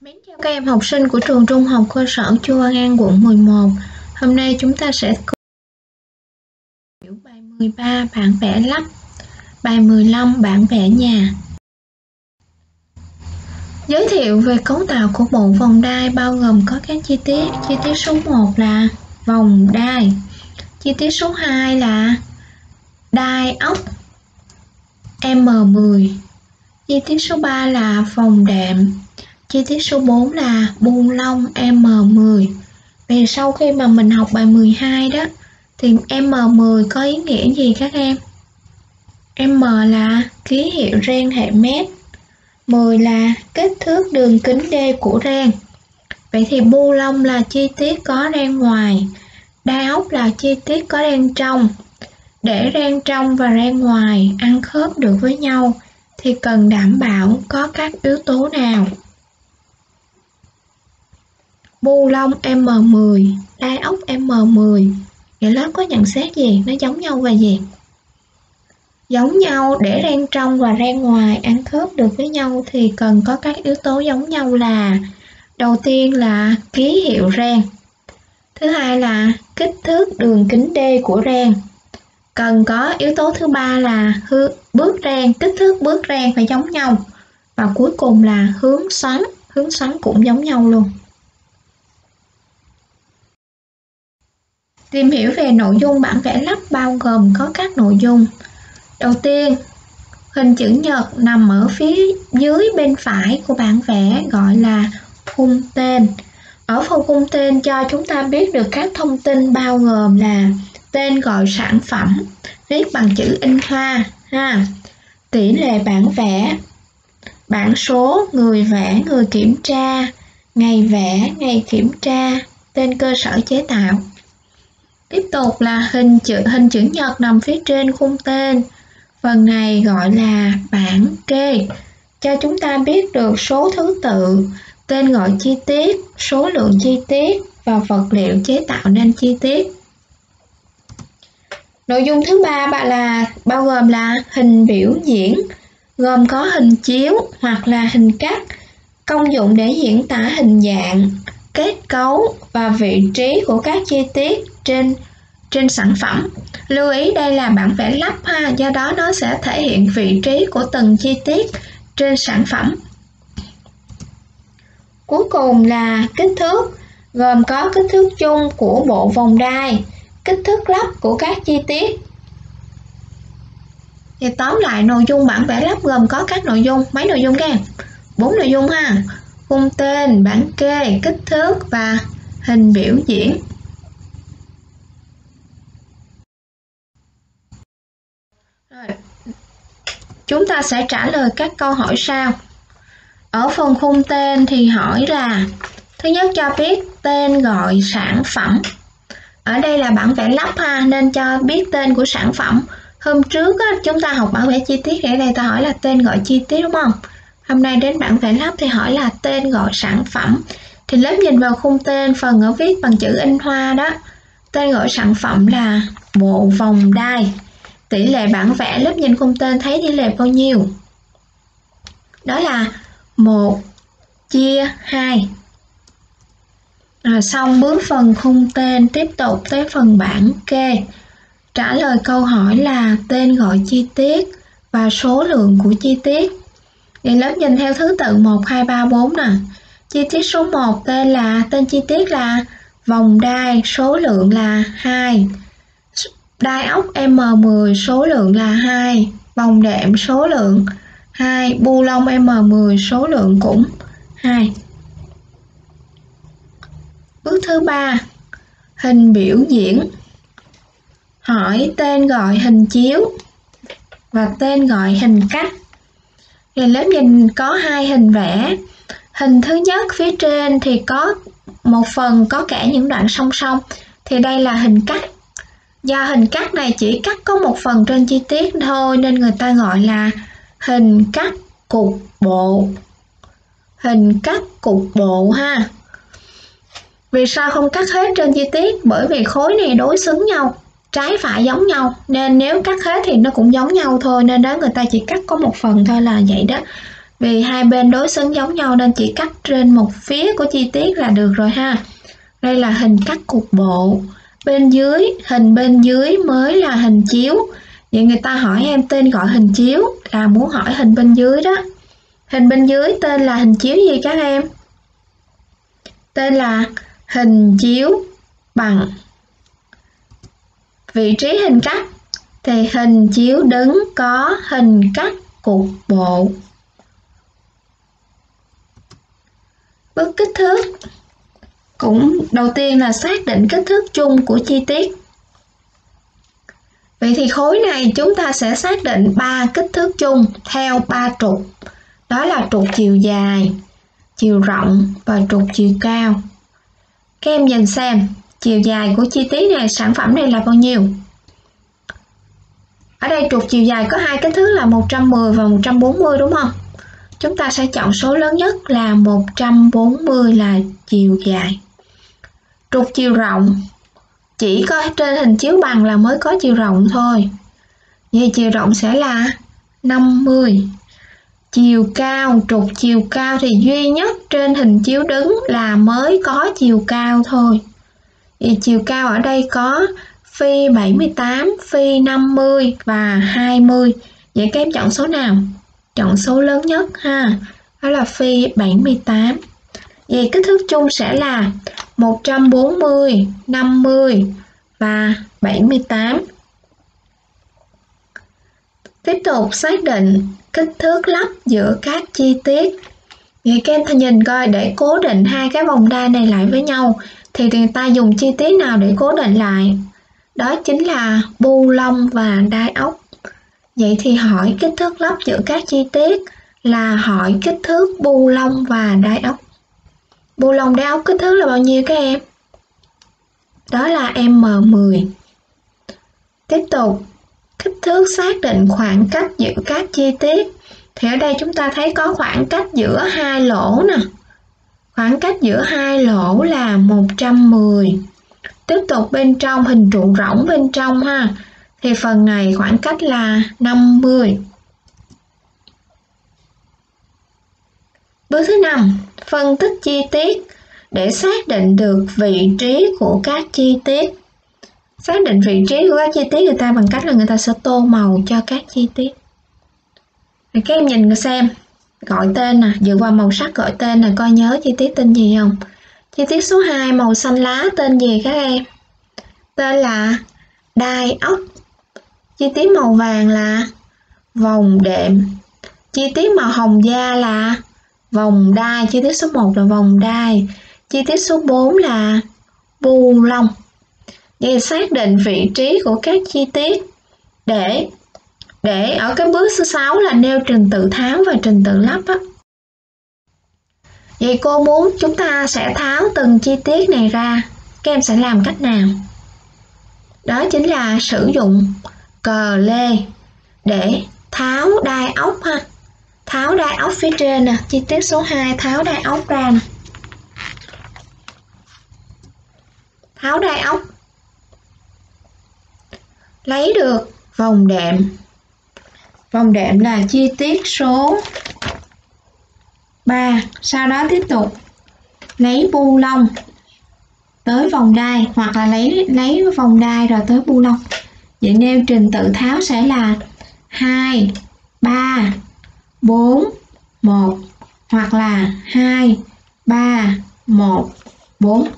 Mến chào các em học sinh của trường Trung học cơ sở Chu Văn An quận 11. Hôm nay chúng ta sẽ hiểu bài 13 bản vẽ lắp, bài 15 bản vẽ nhà. Giới thiệu về cấu tạo của bộ vòng đai bao gồm có các chi tiết. Chi tiết số 1 là vòng đai. Chi tiết số 2 là đai ốc M10. Chi tiết số 3 là vòng đệm Chi tiết số 4 là buông lông M10 Về sau khi mà mình học bài 12 đó, Thì M10 có ý nghĩa gì các em? M là ký hiệu ren hệ mét 10 là kích thước đường kính D của ren Vậy thì bu lông là chi tiết có ren ngoài Đai ốc là chi tiết có ren trong. Để ren trong và ren ngoài ăn khớp được với nhau, thì cần đảm bảo có các yếu tố nào? Bu lông M10, tai ốc M10 Vậy lớp có nhận xét gì? Nó giống nhau về gì? Giống nhau để ren trong và ren ngoài ăn khớp được với nhau thì cần có các yếu tố giống nhau là Đầu tiên là ký hiệu ren. Thứ hai là kích thước đường kính D của ren. Cần có yếu tố thứ ba là bước ren, kích thước bước ren phải giống nhau. Và cuối cùng là hướng xoắn, hướng xoắn cũng giống nhau luôn. Tìm hiểu về nội dung bản vẽ lắp bao gồm có các nội dung. Đầu tiên, hình chữ nhật nằm ở phía dưới bên phải của bản vẽ gọi là khung tên. Ở phần khung tên cho chúng ta biết được các thông tin bao gồm là tên gọi sản phẩm, viết bằng chữ in hoa, ha, tỷ lệ bản vẽ, bản số, người vẽ, người kiểm tra, ngày vẽ, ngày kiểm tra, tên cơ sở chế tạo. Tiếp tục là hình chữ hình chữ nhật nằm phía trên khung tên. Phần này gọi là bảng kê, cho chúng ta biết được số thứ tự, tên gọi chi tiết, số lượng chi tiết và vật liệu chế tạo nên chi tiết. Nội dung thứ ba bạn là bao gồm là hình biểu diễn, gồm có hình chiếu hoặc là hình cắt, công dụng để diễn tả hình dạng, kết cấu và vị trí của các chi tiết trên trên sản phẩm. Lưu ý đây là bản vẽ lắp ha, do đó nó sẽ thể hiện vị trí của từng chi tiết trên sản phẩm. Cuối cùng là kích thước, gồm có kích thước chung của bộ vòng đai, kích thước lắp của các chi tiết. Thì tóm lại nội dung bản vẽ lắp gồm có các nội dung, mấy nội dung các em? Bốn nội dung ha. Khung tên, bản kê, kích thước và hình biểu diễn. Chúng ta sẽ trả lời các câu hỏi sau. Ở phần khung tên thì hỏi là Thứ nhất cho biết tên gọi sản phẩm. Ở đây là bản vẽ lắp ha nên cho biết tên của sản phẩm. Hôm trước á, chúng ta học bản vẽ chi tiết ở đây ta hỏi là tên gọi chi tiết đúng không? Hôm nay đến bản vẽ lắp thì hỏi là tên gọi sản phẩm. Thì lớp nhìn vào khung tên phần ở viết bằng chữ in hoa đó. Tên gọi sản phẩm là bộ vòng đai. Tỷ lệ bản vẽ lớp nhìn khung tên thấy tỷ lệ bao nhiêu? Đó là 1 chia 2. À, xong bước phần khung tên tiếp tục tới phần bảng kê. Trả lời câu hỏi là tên gọi chi tiết và số lượng của chi tiết. Thì lớp nhìn theo thứ tự 1, 2, 3, 4 nè. Chi tiết số 1 tên là tên chi tiết là vòng đai, số lượng là 2. Đai ốc M10 số lượng là 2, vòng đệm số lượng 2, bu lông M10 số lượng cũng 2. Bước thứ ba Hình biểu diễn Hỏi tên gọi hình chiếu và tên gọi hình cắt. Thì lớp nhìn có hai hình vẽ. Hình thứ nhất phía trên thì có một phần có cả những đoạn song song. Thì đây là hình cắt Do hình cắt này chỉ cắt có một phần trên chi tiết thôi nên người ta gọi là hình cắt cục bộ. Hình cắt cục bộ ha. Vì sao không cắt hết trên chi tiết? Bởi vì khối này đối xứng nhau, trái phải giống nhau nên nếu cắt hết thì nó cũng giống nhau thôi nên đó người ta chỉ cắt có một phần thôi là vậy đó. vì hai bên đối xứng giống nhau nên chỉ cắt trên một phía của chi tiết là được rồi ha đây là hình cắt cục bộ bên dưới, hình bên dưới mới là hình chiếu. Vậy người ta hỏi em tên gọi hình chiếu là muốn hỏi hình bên dưới đó. Hình bên dưới tên là hình chiếu gì các em? Tên là hình chiếu bằng vị trí hình cắt. Thì hình chiếu đứng có hình cắt cục bộ. Bước kích thước cũng đầu tiên là xác định kích thước chung của chi tiết. Vậy thì khối này chúng ta sẽ xác định ba kích thước chung theo ba trục. Đó là trục chiều dài, chiều rộng và trục chiều cao. Các em nhìn xem, chiều dài của chi tiết này, sản phẩm này là bao nhiêu? Ở đây trục chiều dài có hai kích thước là 110 và 140 đúng không? Chúng ta sẽ chọn số lớn nhất là 140 là chiều dài trục chiều rộng. Chỉ có trên hình chiếu bằng là mới có chiều rộng thôi. Vậy chiều rộng sẽ là 50 chiều cao trục chiều cao thì duy nhất trên hình chiếu đứng là mới có chiều cao thôi. Thì chiều cao ở đây có phi 78, phi 50 và 20 vậy các em chọn số nào? chọn số lớn nhất ha. Đó là phi 78 vậy kích thước chung sẽ là 140, 50 và 78 tiếp tục xác định kích thước lắp giữa các chi tiết. Vậy các em nhìn coi để cố định hai cái vòng đai này lại với nhau thì người ta dùng chi tiết nào để cố định lại? Đó chính là bu lông và đai ốc. Vậy thì hỏi kích thước lắp giữa các chi tiết là hỏi kích thước bu lông và đai ốc bu lông đeo ốc kích thước là bao nhiêu các em? Đó là M10 tiếp tục. Kích thước xác định khoảng cách giữa các chi tiết. Thì ở đây chúng ta thấy có khoảng cách giữa hai lỗ nè. Khoảng cách giữa hai lỗ là 110 tiếp tục bên trong, hình trụ rỗng bên trong ha. Thì phần này khoảng cách là 50 bước thứ năm, phân tích chi tiết để xác định được vị trí của các chi tiết. Xác định vị trí của các chi tiết người ta bằng cách là người ta sẽ tô màu cho các chi tiết. Thì các em nhìn xem, gọi tên nè, dựa vào màu sắc gọi tên nè, coi nhớ chi tiết tên gì không? Chi tiết số 2 màu xanh lá, tên gì các em? Tên là đai ốc. Chi tiết màu vàng là vòng đệm. Chi tiết màu hồng da là vòng đai chi tiết số 1 là vòng đai chi tiết số 4 là bu lông vậy xác định vị trí của các chi tiết để để ở cái bước số 6 là nêu trình tự tháo và trình tự lắp á. Vậy cô muốn chúng ta sẽ tháo từng chi tiết này ra, các em sẽ làm cách nào? Đó chính là sử dụng cờ lê để tháo đai ốc ha. Tháo đai ốc phía trên nè, chi tiết số 2 tháo đai ốc ra nè. Tháo đai ốc. Lấy được vòng đệm Vòng đệm là chi tiết số 3. Sau đó tiếp tục lấy bu lông tới vòng đai hoặc là lấy lấy vòng đai rồi tới bu lông. Vậy nêu trình tự tháo sẽ là 2, 3, 4, 1 hoặc là 2, 3, 1, 4.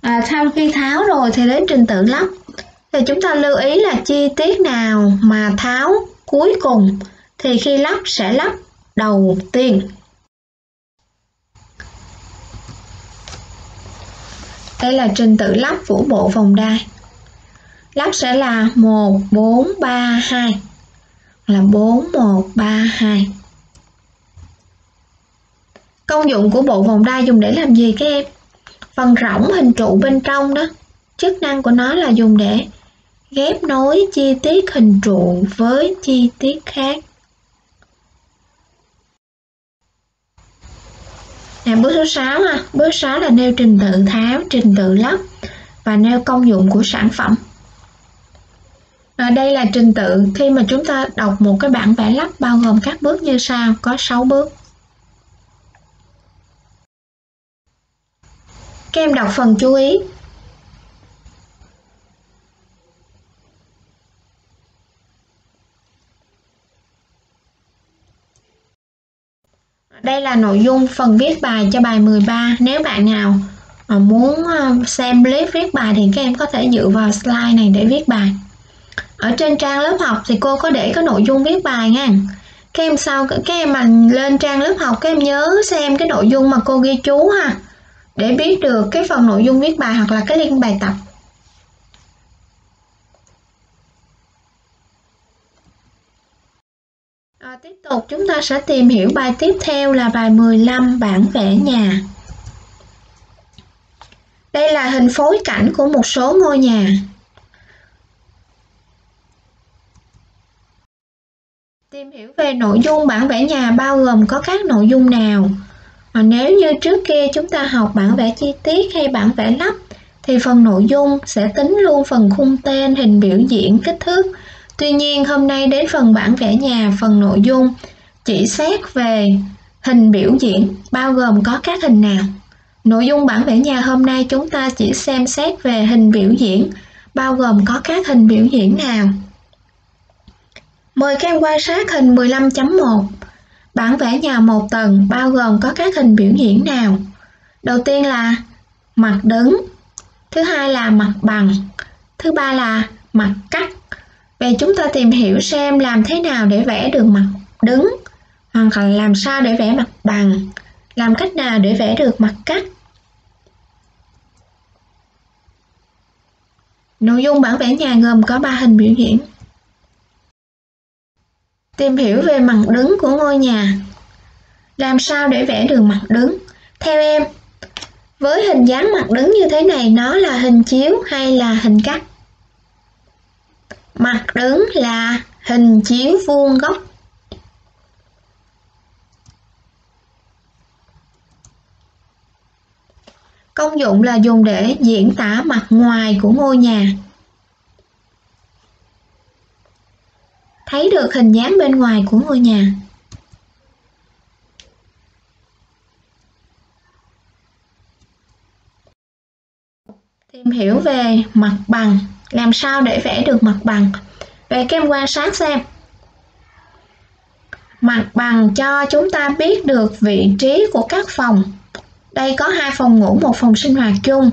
À, sau khi tháo rồi thì đến trình tự lắp. Thì chúng ta lưu ý là chi tiết nào mà tháo cuối cùng thì khi lắp sẽ lắp đầu tiên. Đây là trình tự lắp của bộ vòng đai. Lắp sẽ là 1 4 3 2 là 4 1 3 2. Công dụng của bộ vòng đai dùng để làm gì các em? Phần rỗng hình trụ bên trong đó, chức năng của nó là dùng để ghép nối chi tiết hình trụ với chi tiết khác. Nè, bước số 6 ha. Bước 6 là nêu trình tự tháo, trình tự lắp và nêu công dụng của sản phẩm. À, đây là trình tự khi mà chúng ta đọc một cái bản vẽ lắp bao gồm các bước như sau, có 6 bước. Các em đọc phần chú ý. Đây là nội dung phần viết bài cho bài 13. Nếu bạn nào muốn ờ, xem clip viết bài thì các em có thể dựa vào slide này để viết bài ở trên trang lớp học thì cô có để cái nội dung viết bài nha các em sau các em mà lên trang lớp học các em nhớ xem cái nội dung mà cô ghi chú ha để biết được cái phần nội dung viết bài hoặc là cái link bài tập À, tiếp tục chúng ta sẽ tìm hiểu bài tiếp theo là bài 15 bản vẽ nhà. Đây là hình phối cảnh của một số ngôi nhà. Tìm hiểu về nội dung bản vẽ nhà bao gồm có các nội dung nào? Mà nếu như trước kia chúng ta học bản vẽ chi tiết hay bản vẽ lắp thì phần nội dung sẽ tính luôn phần khung tên, hình biểu diễn, kích thước. Tuy nhiên hôm nay đến phần bản vẽ nhà, phần nội dung chỉ xét về hình biểu diễn bao gồm có các hình nào. Nội dung bản vẽ nhà hôm nay chúng ta chỉ xem xét về hình biểu diễn, bao gồm có các hình biểu diễn nào. Mời các em quan sát hình 15.1. Bản vẽ nhà một tầng bao gồm có các hình biểu diễn nào? Đầu tiên là mặt đứng, thứ hai là mặt bằng, thứ ba là mặt cắt. Vậy chúng ta tìm hiểu xem làm thế nào để vẽ được mặt đứng, hoặc là làm sao để vẽ mặt bằng, làm cách nào để vẽ được mặt cắt. Nội dung bản vẽ nhà gồm có 3 hình biểu diễn. Tìm hiểu về mặt đứng của ngôi nhà. Làm sao để vẽ được mặt đứng? Theo em, với hình dáng mặt đứng như thế này nó là hình chiếu hay là hình cắt? Mặt đứng là hình chiếu vuông góc. Công dụng là dùng để diễn tả mặt ngoài của ngôi nhà. Thấy được hình dáng bên ngoài của ngôi nhà. Tìm hiểu về mặt bằng, làm sao để vẽ được mặt bằng. Về các em quan sát xem. Mặt bằng cho chúng ta biết được vị trí của các phòng. Đây có hai phòng ngủ, một phòng sinh hoạt chung.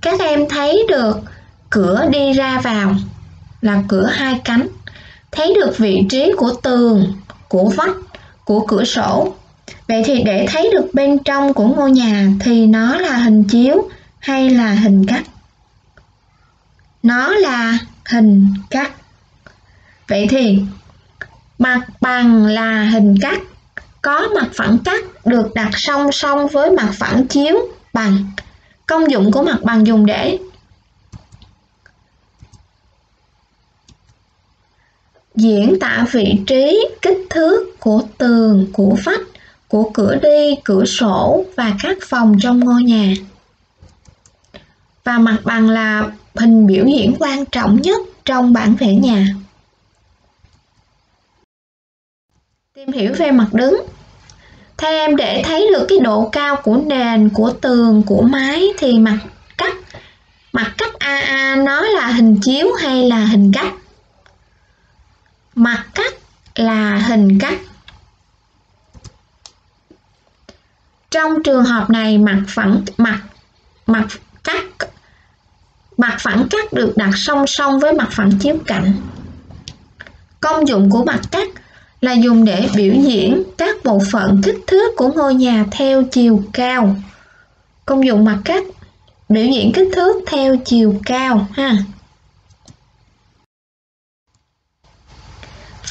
Các em thấy được cửa đi ra vào là cửa hai cánh thấy được vị trí của tường, của vách, của cửa sổ. Vậy thì để thấy được bên trong của ngôi nhà thì nó là hình chiếu hay là hình cắt? Nó là hình cắt. Vậy thì mặt bằng là hình cắt, có mặt phẳng cắt được đặt song song với mặt phẳng chiếu bằng. Công dụng của mặt bằng dùng để diễn tả vị trí, kích thước của tường, của vách, của cửa đi, cửa sổ và các phòng trong ngôi nhà. Và mặt bằng là hình biểu diễn quan trọng nhất trong bản vẽ nhà. Tìm hiểu về mặt đứng. Theo em để thấy được cái độ cao của nền, của tường, của mái thì mặt cắt mặt cắt AA nó là hình chiếu hay là hình cắt mặt cắt là hình cắt. Trong trường hợp này, mặt phẳng, mặt mặt cắt, mặt phẳng cắt được đặt song song với mặt phẳng chiếu cạnh. Công dụng của mặt cắt là dùng để biểu diễn các bộ phận kích thước của ngôi nhà theo chiều cao. Công dụng mặt cắt, biểu diễn kích thước theo chiều cao, ha.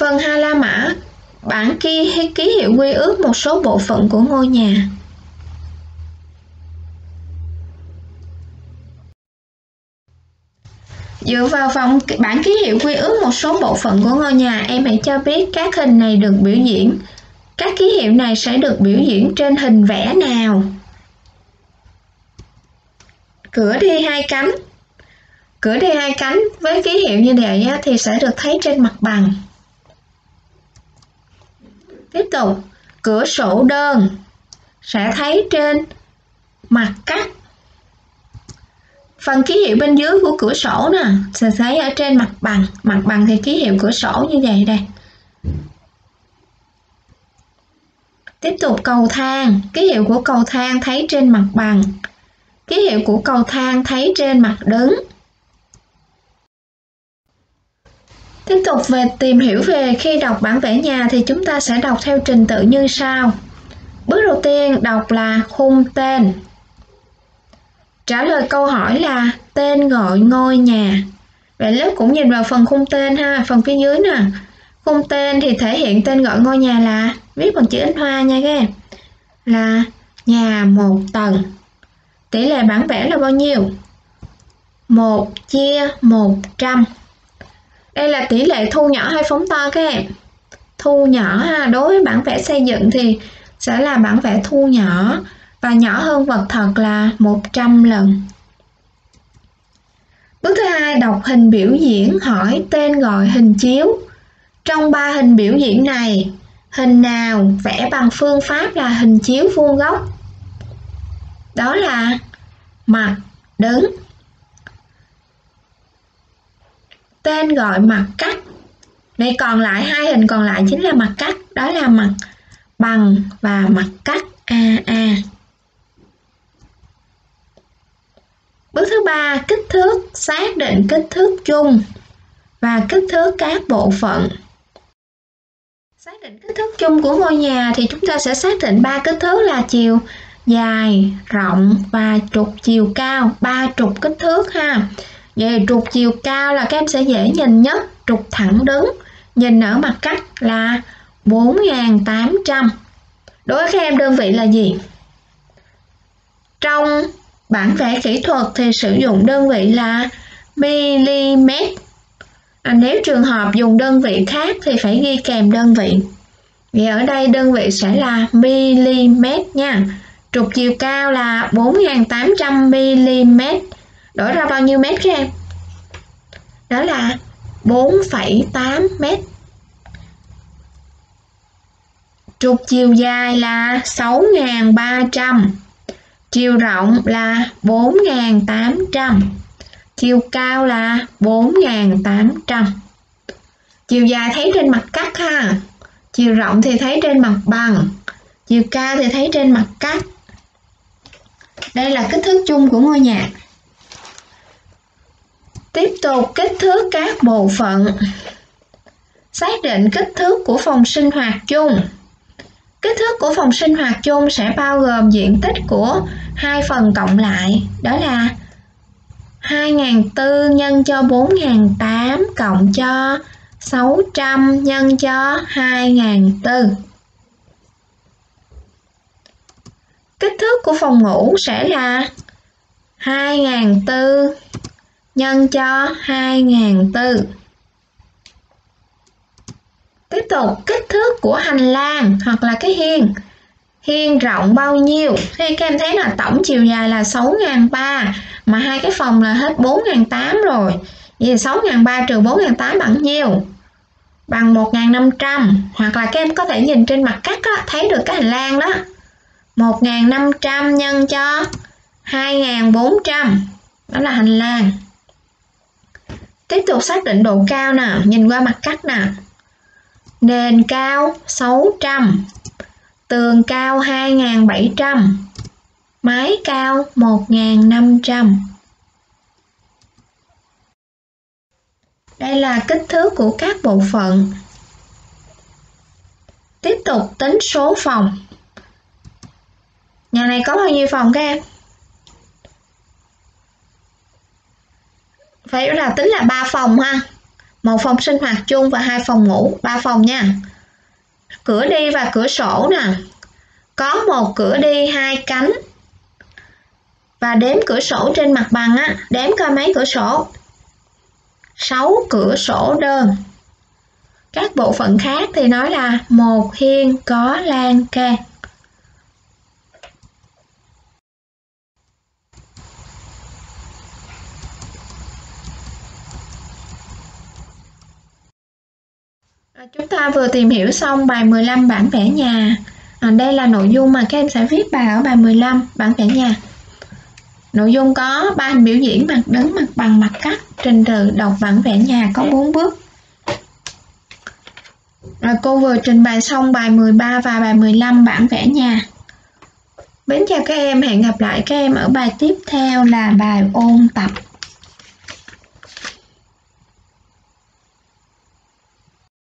Phần hai La Mã, bản ghi ký hiệu quy ước một số bộ phận của ngôi nhà. Dựa vào vòng bản ký hiệu quy ước một số bộ phận của ngôi nhà, em hãy cho biết các hình này được biểu diễn. Các ký hiệu này sẽ được biểu diễn trên hình vẽ nào? Cửa đi hai cánh. cửa đi hai cánh với ký hiệu như vậy thì sẽ được thấy trên mặt bằng tiếp tục. Cửa sổ đơn. Sẽ thấy trên mặt cắt. Phần ký hiệu bên dưới của cửa sổ nè, sẽ thấy ở trên mặt bằng. Mặt bằng thì ký hiệu cửa sổ như vậy đây. Tiếp tục cầu thang. Ký hiệu của cầu thang thấy trên mặt bằng. Ký hiệu của cầu thang thấy trên mặt đứng. Tiếp tục về tìm hiểu về khi đọc bản vẽ nhà thì chúng ta sẽ đọc theo trình tự như sau. Bước đầu tiên đọc là khung tên. Trả lời câu hỏi là tên gọi ngôi nhà. Vậy lớp cũng nhìn vào phần khung tên ha, phần phía dưới nè. Khung tên thì thể hiện tên gọi ngôi nhà là, viết bằng chữ in hoa nha các em, là nhà một tầng. Tỷ lệ bản vẽ là bao nhiêu? 1 chia 100 đây là tỷ lệ thu nhỏ hay phóng to các em thu nhỏ ha đối với bản vẽ xây dựng thì sẽ là bản vẽ thu nhỏ và nhỏ hơn vật thật là 100 lần. Bước thứ hai đọc hình biểu diễn hỏi tên gọi hình chiếu. Trong ba hình biểu diễn này, hình nào vẽ bằng phương pháp là hình chiếu vuông góc? Đó là mặt đứng. Tên gọi mặt cắt. Đây còn lại hai hình còn lại chính là mặt cắt, đó là mặt bằng và mặt cắt AA. Bước thứ ba, kích thước, xác định kích thước chung và kích thước các bộ phận. Xác định kích thước chung của ngôi nhà thì chúng ta sẽ xác định ba kích thước là chiều dài, rộng và trục chiều cao, ba trục kích thước ha. Về trục chiều cao là các em sẽ dễ nhìn nhất, trục thẳng đứng, nhìn ở mặt cắt là 4.800. Đối với các em đơn vị là gì? Trong Bản vẽ kỹ thuật thì sử dụng đơn vị là mm. À, nếu trường hợp dùng đơn vị khác thì phải ghi kèm đơn vị. Vì ở đây đơn vị sẽ là mm nha. Trục chiều cao là 4.800 mm. Đổi ra bao nhiêu mét các em? Đó là 4,8 mét. Trục chiều dài là 6.300 chiều rộng là 4.800 chiều cao là 4.800 chiều dài thấy trên mặt cắt ha chiều rộng thì thấy trên mặt bằng chiều cao thì thấy trên mặt cắt đây là kích thước chung của ngôi nhà tiếp tục kích thước các bộ phận xác định kích thước của phòng sinh hoạt chung Kích thước của phòng sinh hoạt chung sẽ bao gồm diện tích của hai phần cộng lại, đó là 2.400 nhân cho 4.800 cộng cho 600 nhân cho 2.400. Kích thước của phòng ngủ sẽ là 2.400 nhân cho 2.400. Tiếp tục kích thước của hành lang hoặc là cái hiên. Hiên rộng bao nhiêu? Thì các em thấy là tổng chiều dài là 6.300 mà hai cái phòng là hết 4.800 rồi. Vậy 6.300 trừ 4.800 bằng nhiêu? Bằng 1.500 hoặc là các em có thể nhìn trên mặt cắt đó, thấy được cái hành lang đó. 1.500 nhân cho 2.400 đó là hành lang. Tiếp tục xác định độ cao nè, nhìn qua mặt cắt nè nền cao 600, tường cao 2700, mái cao 1500. Đây là kích thước của các bộ phận. Tiếp tục tính số phòng. Nhà này có bao nhiêu phòng các em? Phải là tính là ba phòng ha. Một phòng sinh hoạt chung và hai phòng ngủ, ba phòng nha. Cửa đi và cửa sổ nè. Có một cửa đi, hai cánh. Và đếm cửa sổ trên mặt bằng á, đếm coi mấy cửa sổ? 6 cửa sổ đơn. Các bộ phận khác thì nói là một hiên có lan can. À, chúng ta vừa tìm hiểu xong bài 15 bản vẽ nhà. À, đây là nội dung mà các em sẽ viết bài ở bài 15 bản vẽ nhà. Nội dung có ba hình biểu diễn mặt đứng, mặt bằng, mặt cắt, trình tự đọc bản vẽ nhà có 4 bước. À, cô vừa trình bày xong bài 13 và bài 15 bản vẽ nhà. Bến chào các em, hẹn gặp lại các em ở bài tiếp theo là bài ôn tập.